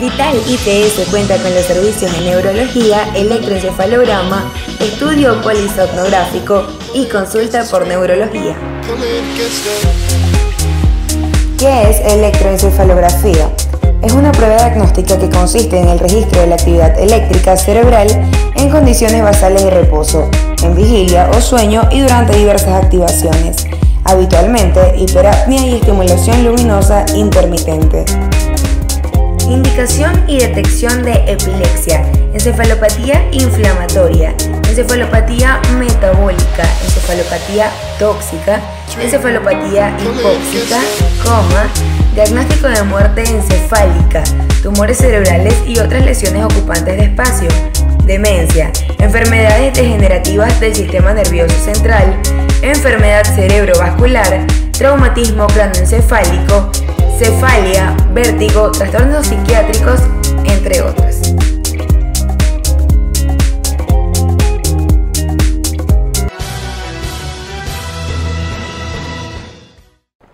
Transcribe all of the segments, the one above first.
Vital IPS cuenta con los servicios de neurología, electroencefalograma, estudio polisomnográfico y consulta por neurología. ¿Qué es electroencefalografía? Es una prueba diagnóstica que consiste en el registro de la actividad eléctrica cerebral en condiciones basales de reposo, en vigilia o sueño y durante diversas activaciones, habitualmente hiperapnea y estimulación luminosa intermitente. Indicación y detección de epilepsia, encefalopatía inflamatoria, encefalopatía metabólica, encefalopatía tóxica, encefalopatía hipóxica, coma, diagnóstico de muerte encefálica, tumores cerebrales y otras lesiones ocupantes de espacio, demencia, enfermedades degenerativas del sistema nervioso central, enfermedad cerebrovascular, traumatismo craneoencefálico, cefalia, vértigo, trastornos psiquiátricos, entre otras.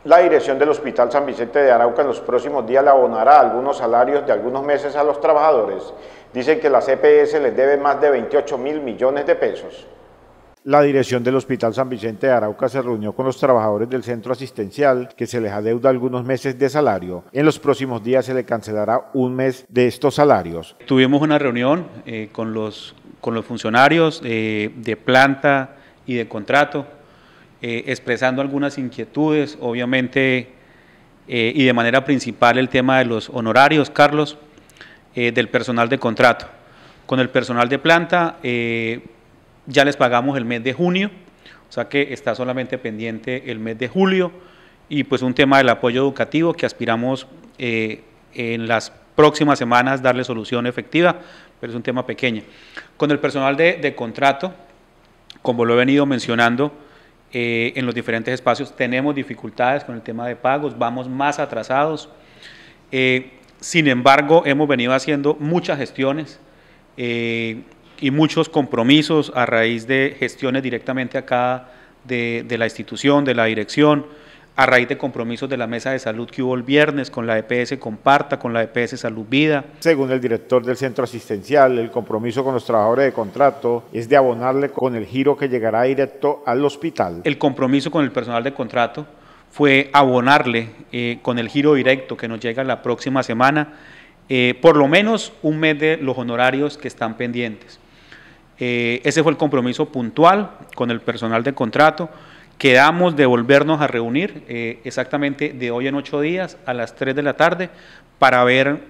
La dirección del Hospital San Vicente de Arauca en los próximos días le abonará algunos salarios de algunos meses a los trabajadores. Dicen que la CPS les debe más de 28 mil millones de pesos. La dirección del Hospital San Vicente de Arauca se reunió con los trabajadores del centro asistencial que se les adeuda algunos meses de salario. En los próximos días se le cancelará un mes de estos salarios. Tuvimos una reunión eh, con, los, con los funcionarios eh, de planta y de contrato, eh, expresando algunas inquietudes, obviamente, y de manera principal el tema de los honorarios, Carlos, del personal de contrato. Con el personal de planta ya les pagamos el mes de junio, o sea que está solamente pendiente el mes de julio y pues un tema del apoyo educativo que aspiramos eh, en las próximas semanas darle solución efectiva, pero es un tema pequeño. Con el personal de, contrato, como lo he venido mencionando eh, en los diferentes espacios, tenemos dificultades con el tema de pagos, vamos más atrasados. Eh, sin embargo, hemos venido haciendo muchas gestiones y muchos compromisos a raíz de gestiones directamente acá de, de, la institución, de la dirección, a raíz de compromisos de la mesa de salud que hubo el viernes con la EPS Comparta, con la EPS Salud Vida. Según el director del centro asistencial, el compromiso con los trabajadores de contrato es de abonarle con el giro que llegará directo al hospital. El compromiso con el personal de contrato fue abonarle eh, con el giro directo que nos llega la próxima semana, eh, por lo menos un mes de los honorarios que están pendientes. Eh, ese fue el compromiso puntual con el personal de contrato. Quedamos de volvernos a reunir eh, exactamente de hoy en ocho días a las 3 de la tarde para ver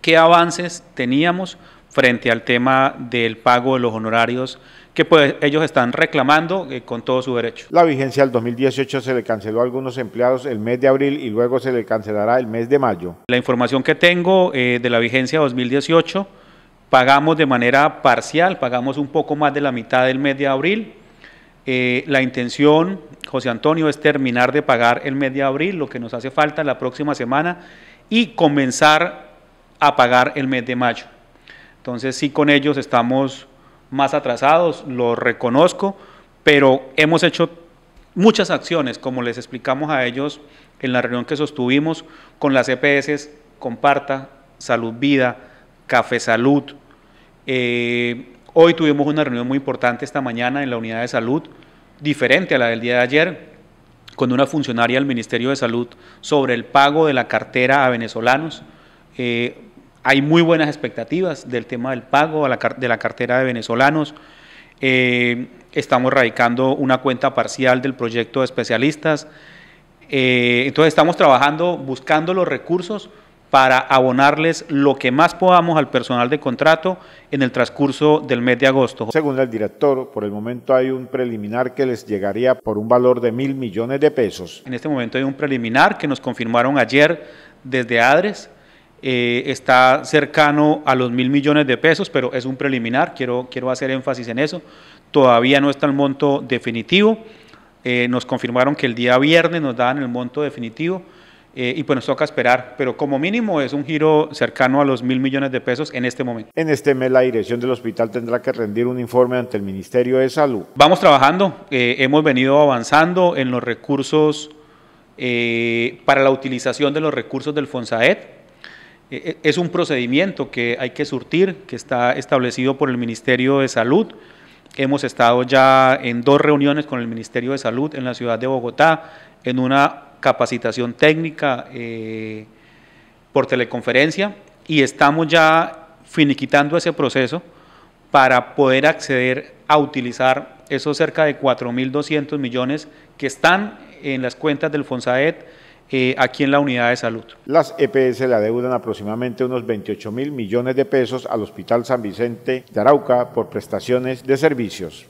qué avances teníamos frente al tema del pago de los honorarios que pues ellos están reclamando eh, con todo su derecho. La vigencia del 2018 se le canceló a algunos empleados el mes de abril y luego se le cancelará el mes de mayo. La información que tengo de la vigencia 2018 Pagamos de manera parcial, pagamos un poco más de la mitad del mes de abril. Eh, la intención, José Antonio, es terminar de pagar el mes de abril, lo que nos hace falta la próxima semana, y comenzar a pagar el mes de mayo. Entonces sí con ellos estamos más atrasados, lo reconozco, pero hemos hecho muchas acciones, como les explicamos a ellos en la reunión que sostuvimos con las EPS Comparta, Salud Vida, Café Salud, eh, hoy tuvimos una reunión muy importante esta mañana en la unidad de salud, diferente a la del día de ayer, con una funcionaria del Ministerio de Salud sobre el pago de la cartera a venezolanos. Eh, hay muy buenas expectativas del tema del pago de la cartera de venezolanos. Eh, estamos radicando una cuenta parcial del proyecto de especialistas. entonces estamos trabajando, buscando los recursos para abonarles lo que más podamos al personal de contrato en el transcurso del mes de agosto. Según el director, por el momento hay un preliminar que les llegaría por un valor de mil millones de pesos. En este momento hay un preliminar que nos confirmaron ayer desde ADRES. Eh, está cercano a los mil millones de pesos, pero es un preliminar, quiero, quiero hacer énfasis en eso. Todavía no está el monto definitivo. Eh, nos confirmaron que el día viernes nos daban el monto definitivo eh, y pues nos toca esperar, pero como mínimo es un giro cercano a los mil millones de pesos en este momento. En este mes la dirección del hospital tendrá que rendir un informe ante el Ministerio de Salud. Vamos trabajando, eh, hemos venido avanzando en los recursos eh, para la utilización de los recursos del FONSAED. es un procedimiento que hay que surtir, que está establecido por el Ministerio de Salud. Hemos estado ya en dos reuniones con el Ministerio de Salud en la ciudad de Bogotá, en una capacitación técnica eh, por teleconferencia y estamos ya finiquitando ese proceso para poder acceder a utilizar esos cerca de 4.200 millones que están en las cuentas del FONSAED eh, aquí en la unidad de salud. Las EPS le adeudan aproximadamente unos 28 mil millones de pesos al Hospital San Vicente de Arauca por prestaciones de servicios.